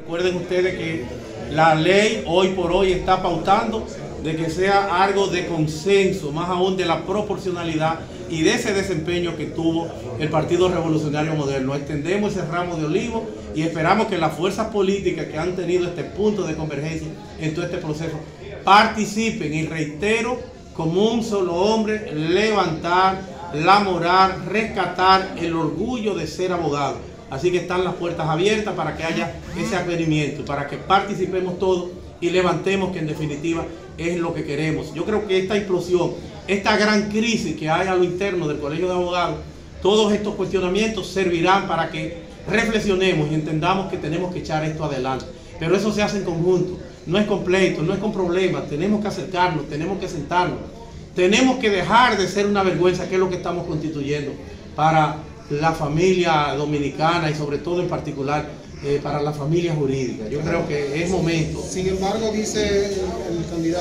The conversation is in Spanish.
Recuerden ustedes que la ley hoy por hoy está pautando de que sea algo de consenso, más aún de la proporcionalidad y de ese desempeño que tuvo el Partido Revolucionario Moderno. Extendemos ese ramo de olivo y esperamos que las fuerzas políticas que han tenido este punto de convergencia en todo este proceso participen y reitero, como un solo hombre, levantar la moral, rescatar el orgullo de ser abogado. Así que están las puertas abiertas para que haya ese advenimiento, para que participemos todos y levantemos que en definitiva es lo que queremos. Yo creo que esta explosión, esta gran crisis que hay a lo interno del Colegio de Abogados, todos estos cuestionamientos servirán para que reflexionemos y entendamos que tenemos que echar esto adelante. Pero eso se hace en conjunto, no es completo, no es con problemas, tenemos que acercarnos, tenemos que sentarnos, tenemos que dejar de ser una vergüenza, que es lo que estamos constituyendo para la familia dominicana y sobre todo en particular eh, para la familia jurídica. Yo creo que es momento. Sin embargo, dice el candidato.